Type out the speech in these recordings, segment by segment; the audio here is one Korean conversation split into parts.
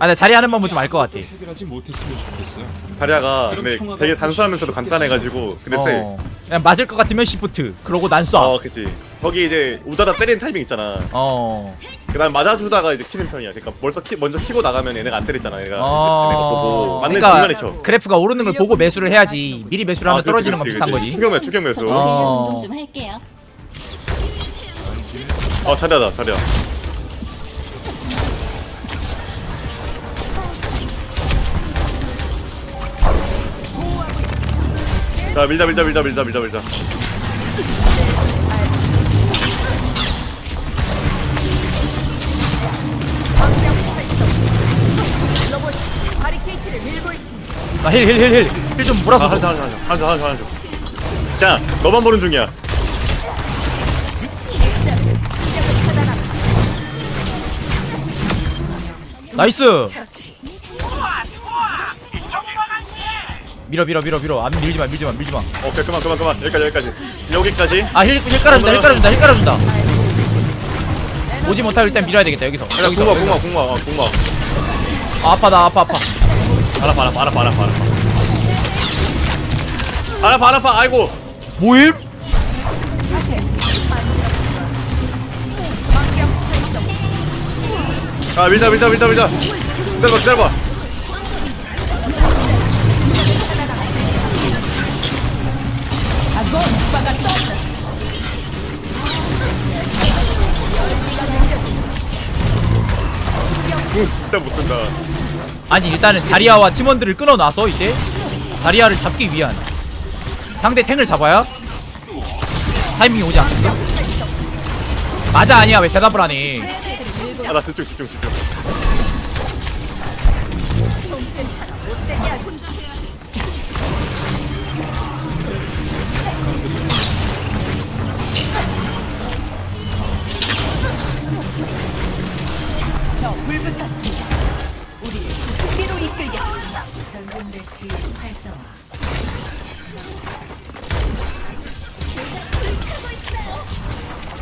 아, 나 자리야 하는 방법 좀 알 것 같아. 해결하지 못했으면 좋겠어요. 자리야가 그럼 근데 되게 단순하면서도 간단해가지고 근데 세. 어. 그냥 맞을 것 같으면 시프트. 그러고 난 쏴. 어 그치 저기 이제 우다다 때리는 타이밍 있잖아 어. 그다음 맞아주다가 이제 키는 편이야 그러니까 벌써 키, 먼저 키고 나가면 얘네가 안 때리잖아 얘가 어. 얘네가 보고 맞는 그러니까 중간에 쳐 그래프가 오르는 걸 보고 매수를 해야지. 미리 매수를 하면 아, 떨어지는 건 비슷한. 거지. 추격매 추격매수 저 어. 운동 좀 할게요. 어 자리야다 자리야 자 밀자 밀자 밀자 밀자 밀자 밀자 나 heal heal heal heal. heal 좀 몰아서. 아, 하자 하자 하자 하자 하자 하자 자 너만 보는 중이야 nice. 밀어 밀어 밀어 밀어. 안 밀지 마 밀지 마 밀지 마. 오케이 그만 그만 그만 여기까지 여기까지 여기까지 아 heal heal 깔아준다 heal 깔아준다 heal 깔아준다. 오지 못하고 일단 밀어야 되겠다 여기서. 그냥 여기서. 궁마 궁마 궁마 어, 궁마 아, 아파 나 아파 아파. 알아봐 알아봐 알아봐 알아봐 알아봐 알아봐 알아봐 아이고 모임? 아 밀자 밀자 밀자 밀자 기다려봐 기다려봐 응 진짜 못쓴다. 아니 일단은 자리아와 팀원들을 끊어놔서 이제 자리아를 잡기 위한 상대 탱을 잡아야 타이밍이 오지 않겠어? 맞아 아니야. 왜 대답을 하니? 아나 집중 집중 집중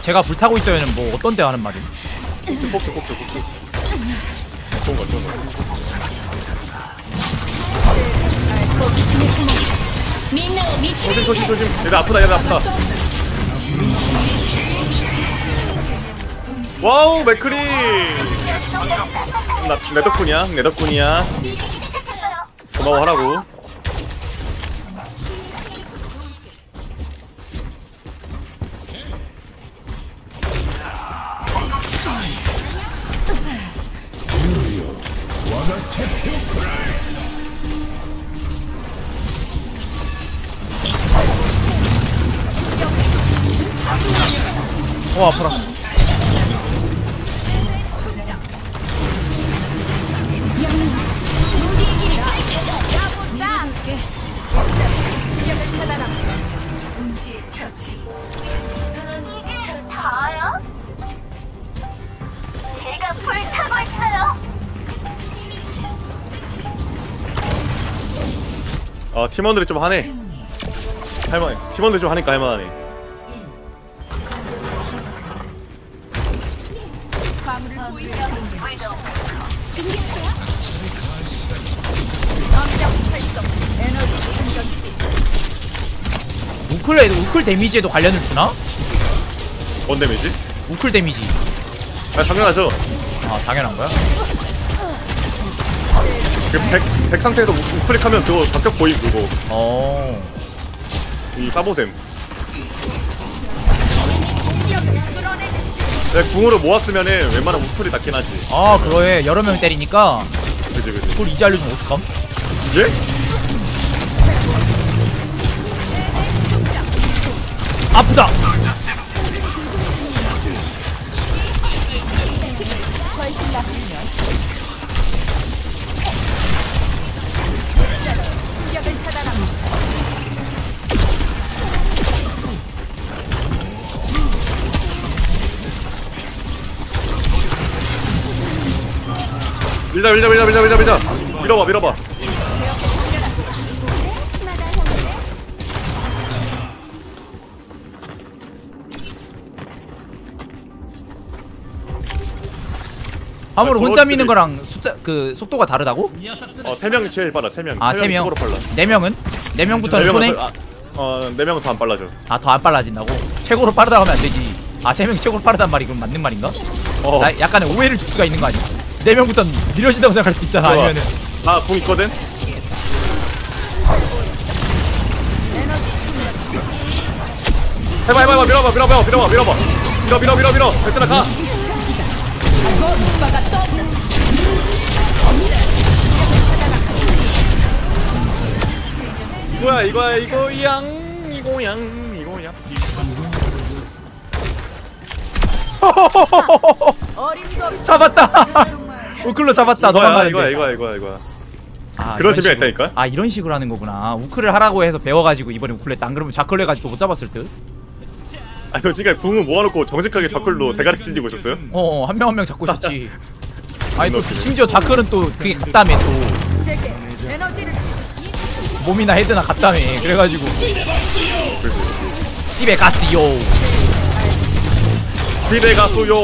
제가 불타고 있어요는. 뭐 어떤 때 하는 말이에요? 꼭지 꼭지 좋은 거 좋은 거. 조심 조심 조심 얘들 아프다 얘들 아프다. wow 맥크리. 나, 내 덕분이야 내 덕분이야. 고마워하라고. 어 아파라 아 팀원들이 좀 하네 할만해 팀원들이 좀 하니까 할만하네 우클, 우클 데미지에도 관련을 주나? 뭔 데미지? 우클 데미지 아 당연하죠 아 당연한 거야? 그 백.. 백 상태에서 우클릭하면 그거 좌측 보임 그거 어. 이 사보셈 내 궁으로 모았으면은 웬만한 우클이 닿긴 하지 아 그거에 여러 명 때리니까 그지 그지 그걸 이제 알려주면 어떡함? 이제? 아프다! 밀자 밀자 밀자 밀자 밀자 밀자 밀어봐 밀어봐 화물을 아, 혼자 미는 거랑 숫자 그 속도가 다르다고? 어세 명이 제일 빨라 세 명. 아, 세 명. 최고로 빨라. 네 명은? 네 명부터는 네 손해? 아, 어네 명은 더안 빨라져. 아 더 안 빨라진다고? 최고로 빠르다 하면 안 되지 아 세 명이 최고로 빠르단 말이 그럼 맞는 말인가? 어. 나 약간의 오해를 줄 수가 있는 거 아니야? 네 명부터는 느려진다고 생각할 수 있잖아 좋아. 아니면은 나궁 있거든. 해봐 해봐 해봐 밀어봐 밀어봐 밀어봐 밀어봐 밀어 밀어 밀어 밀어 백들아 가. 이거야 이거야 이거 양 이거 양 이거 양. 잡았다 우클로 잡았다 이거야 도망가는데 이거야 이거야 이거야 이거야. 아, 그런 이런 재미가 식으로. 있다니까? 아 이런 식으로 하는 거구나 우클을 하라고 해서 배워가지고 이번에 우클 했다 안 그러면 자클 해가지고 또못 잡았을 듯 아니 저 지금 궁을 모아놓고 정직하게 저클로 대가리 찢고 있었어요? 어어 한 명 한 명 잡고 있었지 아니 또 그렇지. 심지어 자클은 또 그게 갔다며 또. 몸이나 헤드나 갔다며 그래가지고 집에 갔어요 비대 가수요.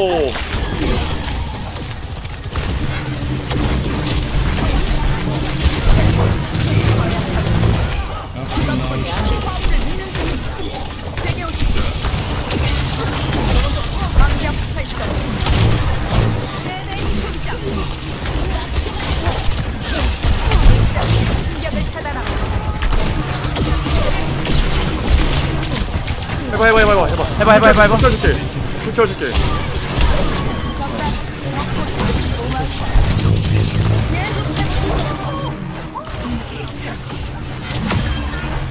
해봐 해봐 해봐 해봐. 해봐 해봐 해봐 해봐. 해봐 붙여줄게 붙여줄게.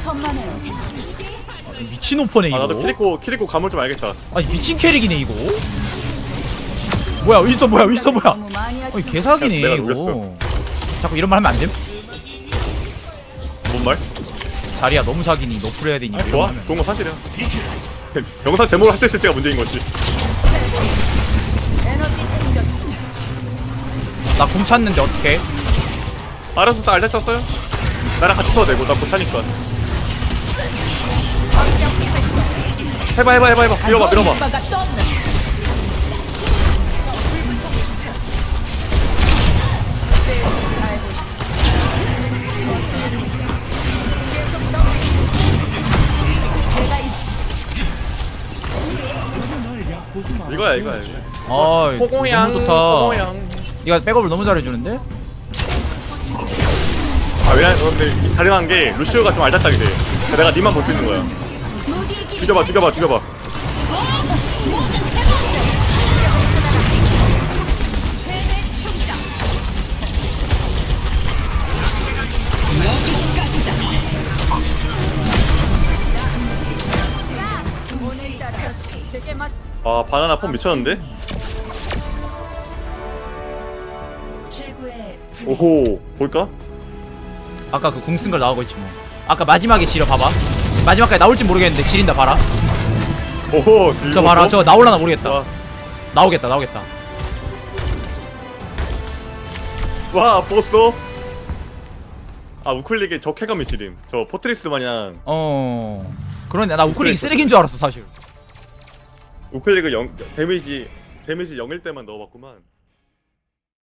천만에요. 미친 오퍼네 아 이거. 나도 키리코 키리코 감을 좀 알겠다. 아니 미친 캐릭이네 이거. 뭐야 윈스턴 뭐야 윈스턴 뭐야. 아니 개사기네 이거. 자꾸 이런 말 하면 안됨? 자리야 너무 사기니 너프를 해야 되니 아, 좋아. 좋은 거 사실이야. 영상 제목을 할때 때가 문제인 거지. 나궁 찼는데 어떡해? 알아서 다 알잘 쳤어요? 나랑 같이 써도 되고 나 못하니까. 해봐 해봐 해봐 해봐. 밀어봐 밀어봐 이거야 이거야 이거야. 아 호공양 너무 좋다. 호공양. 이거 백업을 너무 잘해주는데? 아 왜냐 근데 가능한 게 루시오가 좀 알잘딱이 돼. 내가 니만 볼 수 있는 거야. 죽여봐 죽여봐 죽여봐 맞. 아 바나나 폼 미쳤는데? 오호 볼까? 아까 그 궁 쓴 걸 나오고 있지 뭐. 아까 마지막에 지려 봐봐. 마지막까지 나올지 모르겠는데 지린다 봐라. 오호 저 봐라 저 나올라나 모르겠다. 와, 나오겠다 나오겠다. 와 보소. 아 우클릭의 저 쾌감이 지림. 저 포트리스 마냥. 어. 그런데 나 우클릭이 쓰레기인 줄 알았어 사실 우클릭을 영 데미지 데미지 0일 때만 넣어봤구만